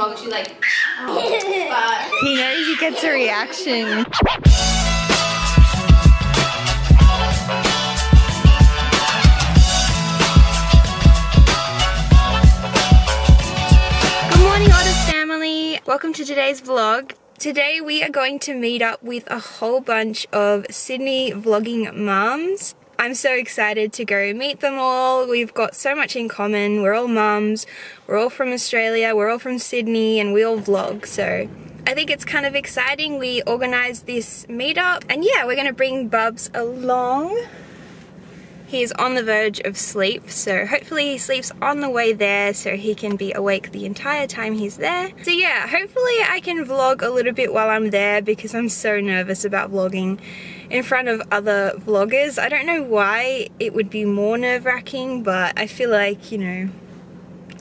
vlog, she's like, but He knows he gets a reaction. Good morning, Otter family. Welcome to today's vlog. Today we are going to meet up with a whole bunch of Sydney vlogging mums. I'm so excited to go meet them all. We've got so much in common. We're all mums, we're all from Australia, we're all from Sydney, and we all vlog. So I think it's kind of exciting. We organised this meetup, and yeah, we're gonna bring Bubs along. He's on the verge of sleep, so hopefully he sleeps on the way there so he can be awake the entire time he's there. So yeah, hopefully I can vlog a little bit while I'm there because I'm so nervous about vlogging in front of other vloggers. I don't know why it would be more nerve-wracking, but I feel like, you know,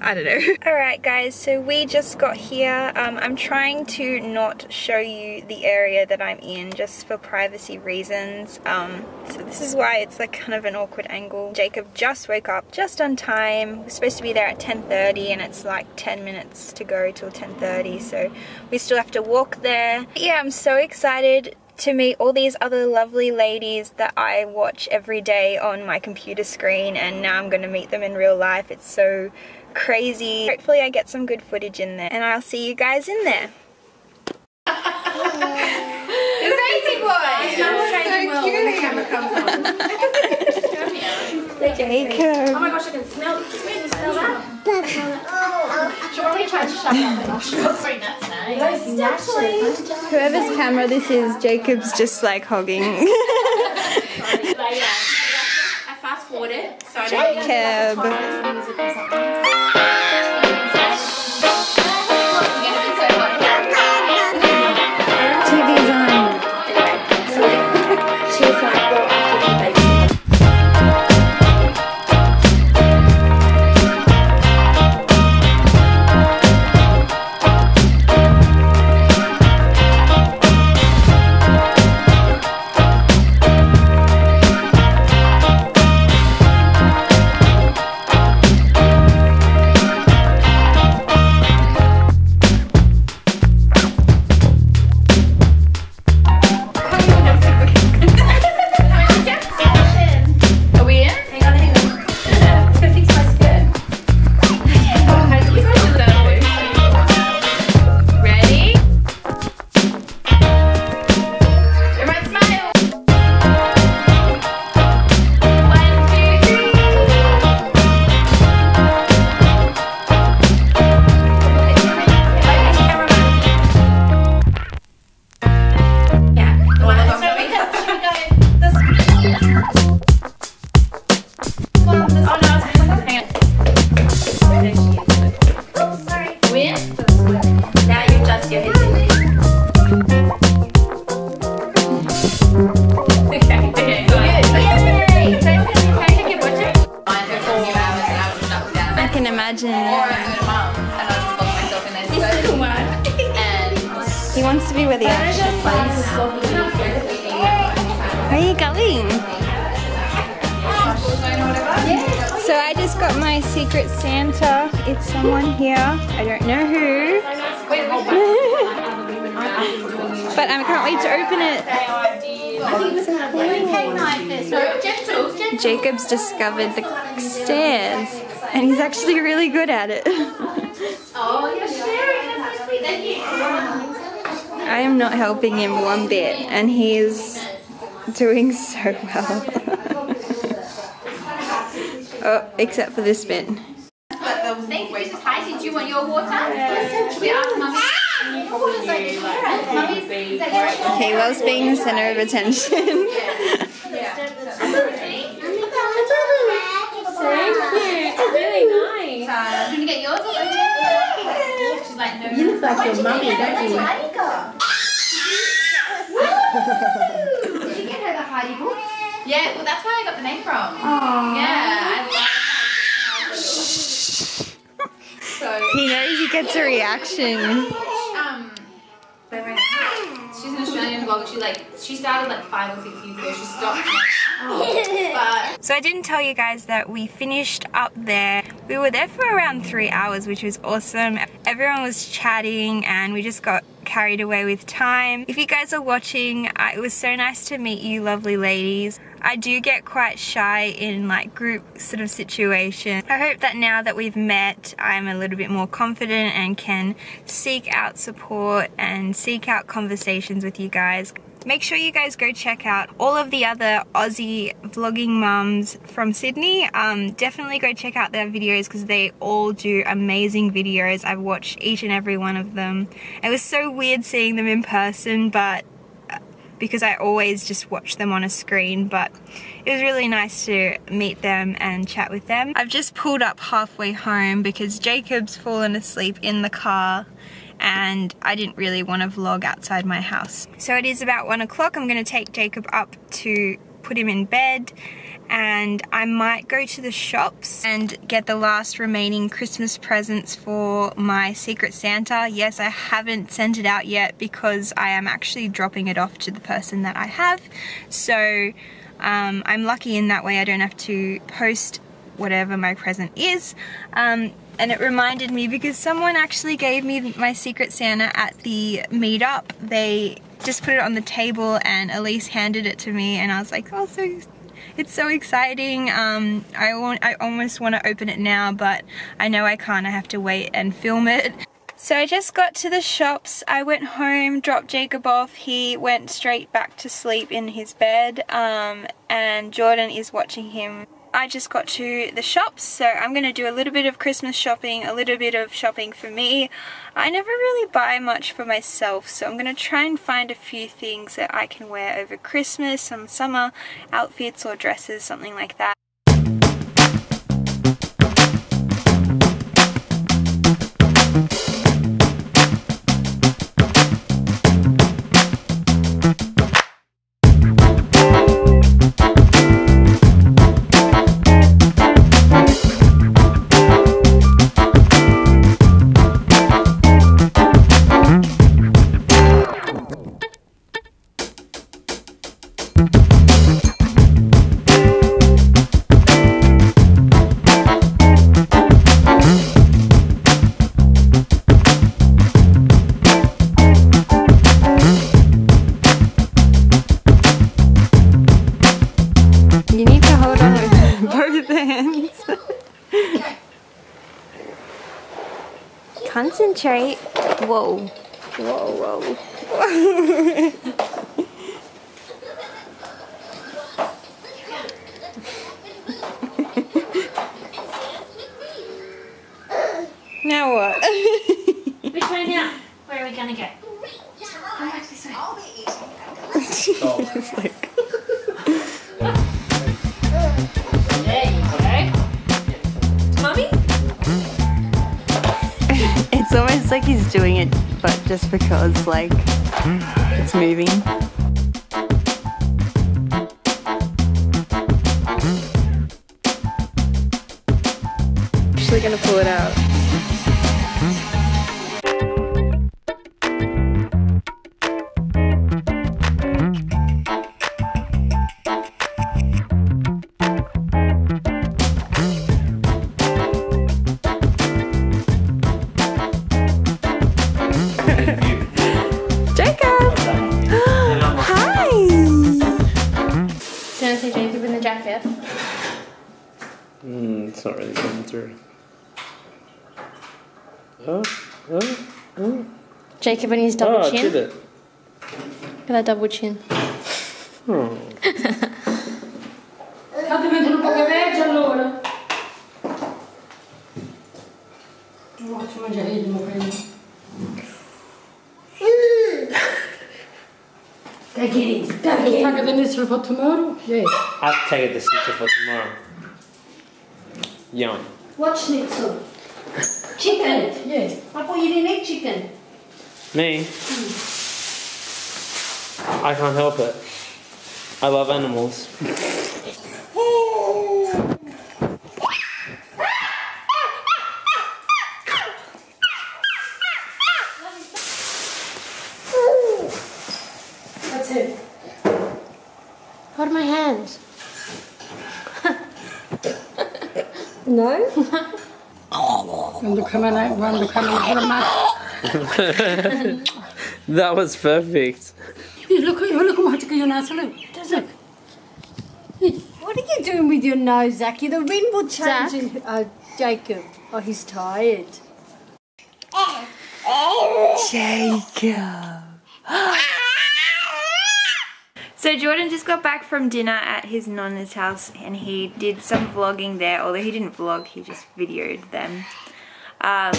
I don't know. Alright guys, so we just got here. Um, I'm trying to not show you the area that I'm in just for privacy reasons. Um, so this is why it's like kind of an awkward angle. Jacob just woke up just on time. We're supposed to be there at 10.30 and it's like 10 minutes to go till 10.30 so we still have to walk there. Yeah, I'm so excited to meet all these other lovely ladies that I watch every day on my computer screen and now I'm going to meet them in real life. It's so crazy. Hopefully I get some good footage in there and I'll see you guys in there. the crazy boy. so cute. when the camera comes on. Jacob. Oh my gosh, I can smell. Wait, you smell that? Should probably try to shut that nostril. Sorry, that's nice. Whoever's camera this is, Jacob's just like hogging. I fast forwarded, so don't Jacob. My secret Santa. It's someone here. I don't know who. but I can't wait to open it. Jacob's discovered the stairs and he's actually really good at it. I am not helping him one bit and he's doing so well. oh, except for this bit. Thank you, Mrs. Heisey. Do you want your water? We asked mummy. Mummy's, is that your He loves being the center of attention. You want to get yours? She's like, look like your mummy, don't you? Did you get her the Heidi book? Yeah, well, that's where I got the name from. Yeah, I love So, he knows he gets a reaction. um, she's an Australian vlogger. She like, she started like five or six years ago. She stopped. But So I didn't tell you guys that we finished up there. We were there for around three hours, which was awesome. everyone was chatting and we just got carried away with time. If you guys are watching, uh, it was so nice to meet you lovely ladies. I do get quite shy in like group sort of situation. I hope that now that we've met, I'm a little bit more confident and can seek out support and seek out conversations with you guys. Make sure you guys go check out all of the other Aussie vlogging mums from Sydney. Um, definitely go check out their videos because they all do amazing videos. I've watched each and every one of them. It was so weird seeing them in person, but because I always just watch them on a screen, but it was really nice to meet them and chat with them. I've just pulled up halfway home because Jacob's fallen asleep in the car and I didn't really want to vlog outside my house. So it is about one o'clock. I'm going to take Jacob up to put him in bed and I might go to the shops and get the last remaining Christmas presents for my Secret Santa. Yes, I haven't sent it out yet because I am actually dropping it off to the person that I have. So um, I'm lucky in that way I don't have to post whatever my present is. Um, and it reminded me because someone actually gave me my Secret Santa at the meetup. They just put it on the table and Elise handed it to me and I was like, oh, so it's so exciting. Um, I, want, I almost want to open it now, but I know I can't. I have to wait and film it. So I just got to the shops. I went home, dropped Jacob off. He went straight back to sleep in his bed. Um, and Jordan is watching him I just got to the shops so I'm going to do a little bit of Christmas shopping, a little bit of shopping for me. I never really buy much for myself so I'm going to try and find a few things that I can wear over Christmas, some summer outfits or dresses, something like that. Concentrate. Whoa. Whoa, whoa. now what? Which way now? Where are we gonna go? Come back this way. like he's doing it, but just because, like, it's moving. Actually gonna pull it out. Oh, oh, oh. Jacob and his double oh, chin. did it. Look at that double chin. Oh. Take it. Take it. Pack it for tomorrow? Yeah. I'll take it the for tomorrow. Yum. What schnitzel? Chicken. Yes. I thought you didn't eat chicken. Me? Mm. I can't help it. I love animals. That's it. Hold my hands. No? When you come in, when you come in, That was perfect. look at you, look at what you your nose, look. Does it? What are you doing with your nose, Zachy? The wind will change. in- Oh, Jacob. Oh, he's tired. Jacob. so Jordan just got back from dinner at his nonna's house and he did some vlogging there, although he didn't vlog, he just videoed them. Um,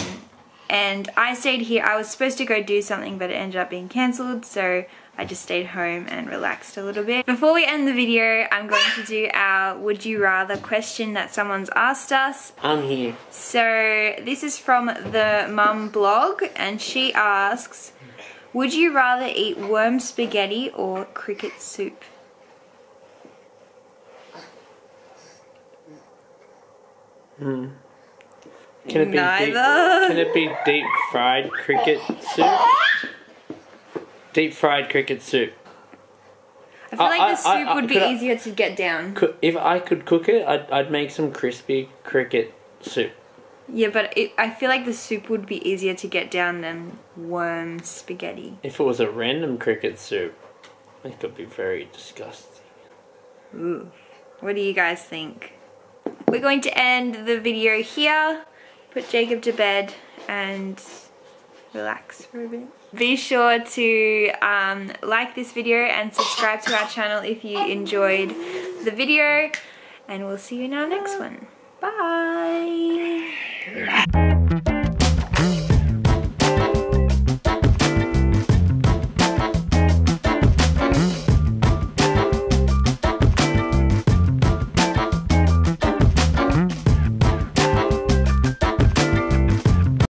and I stayed here. I was supposed to go do something, but it ended up being cancelled, so I just stayed home and relaxed a little bit. Before we end the video, I'm going to do our would you rather question that someone's asked us. I'm here. So this is from the mum blog and she asks, would you rather eat worm spaghetti or cricket soup? Can it be Neither. Deep, can it be deep fried cricket soup? Deep fried cricket soup. I feel I- like the soup I- would be I- easier to get down. If I could cook it, I'd, I'd make some crispy cricket soup. Yeah, but it, I feel like the soup would be easier to get down than worm spaghetti. If it was a random cricket soup, it could be very disgusting. Ooh. What do you guys think? We're going to end the video here, put Jacob to bed, and relax for a bit. Be sure to um, like this video and subscribe to our channel if you enjoyed the video, and we'll see you in our next one. Bye!